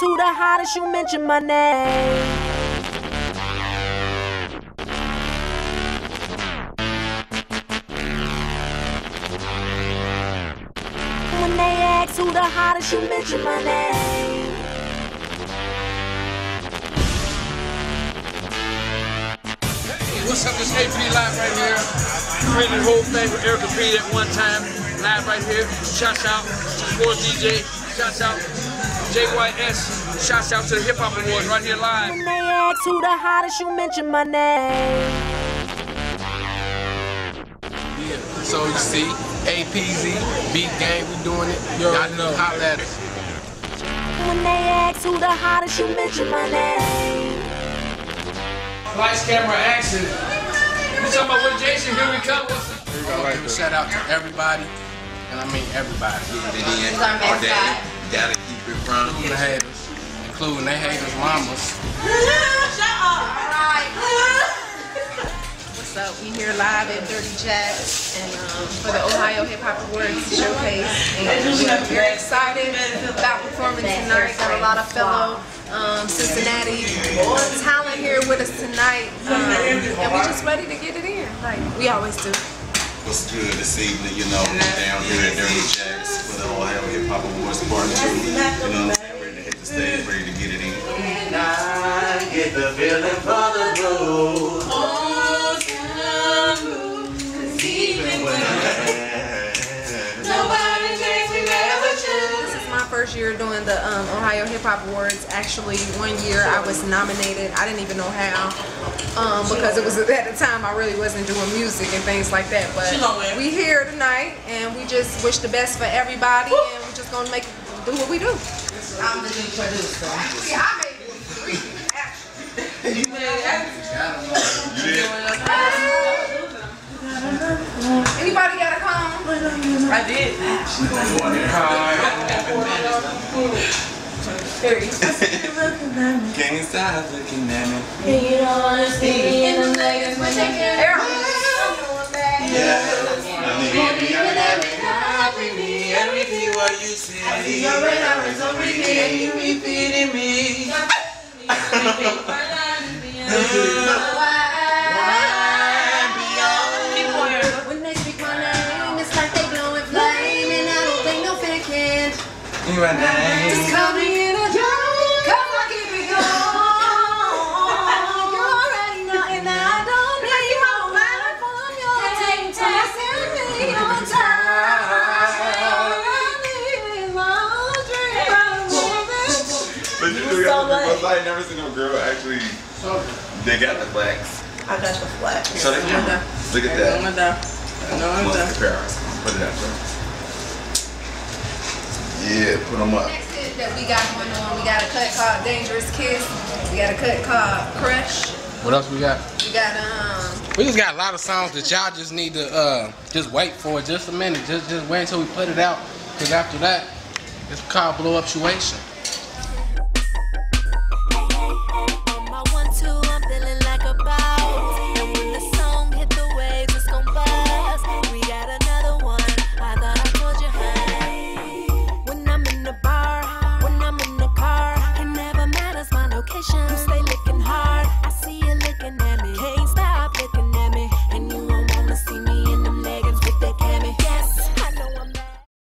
who the hottest, you mention my name. When they ask who the hottest, you mention my name. Hey, what's up? This AP Live right here. Created the whole thing with Erica P at one time. Live right here. Shouts out to Sports DJ. Shouts out JYS. Shouts out to the Hip Hop Awards right here live. When they ask who the hottest, you mention my name. Yeah. So you see, APZ, Beat Gang, we doing it. You Y'all know. Holla at us. When they ask who the hottest, you mention my name. Lights, camera, action. You talking about with Jason? Here we come. What's up? Give a shout out to everybody, and I mean everybody, He's our mascot. Gotta keep it from including the haters, including they haters' mamas. Shut up! Alright. What's up? We here live at Dirty Jacks and um, for the Ohio Hip Hop Awards showcase. And we're very excited about performing tonight. Got a lot of fellow um, Cincinnati talent here with us tonight, um, and we're just ready to get it in, like we always do. What's good this evening, you know, down here at Dirty Jacks for the Ohio Hip Hop Awards Part 2. You know what I'm saying? Ready to hit the stage, ready to get it in. And I get the feeling for the first year doing the um, Ohio Hip Hop Awards. Actually, one year I was nominated. I didn't even know how um, because it was at the time I really wasn't doing music and things like that. But we here tonight and we just wish the best for everybody and we're just gonna make do what we do. I'm the new producer. Yeah, I made three Anybody got a comb? I did. Can't stop looking at me. Errol. Yeah. I mean, you gotta have it. Copy me, everything what you say. You repeating me. You need to talk and say Hello I don't know your When they speak my name, it's like they glowing flame, and I don't think no fan can. My name. Just call me in a dream, But you do got the because I never seen no girl actually. They got the flags. I got the flag. So they can. Look at that. No, no, Let's no. compare ours. Put it out there. Yeah, put them up. Next hit that we got going on, we got a cut called Dangerous Kiss. We got a cut called Crush. What else we got? We got um. We just got a lot of songs that y'all just need to uh just wait for just a minute. Just just wait until we put it out. Cause after that, it's called blow up situation.